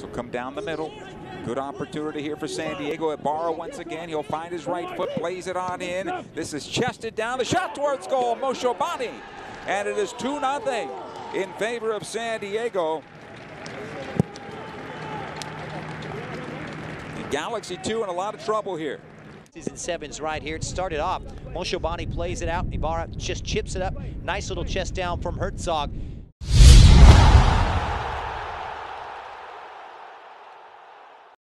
This will come down the middle. Good opportunity here for San Diego. Ibarra once again. He'll find his right foot, plays it on in. This is chested down. The shot towards goal. Moshobane. And it is 2 0 in favor of San Diego. The Galaxy 2 in a lot of trouble here. Season sevens right here. It started off. Moshobane plays it out. Ibarra just chips it up. Nice little chest down from Herzog.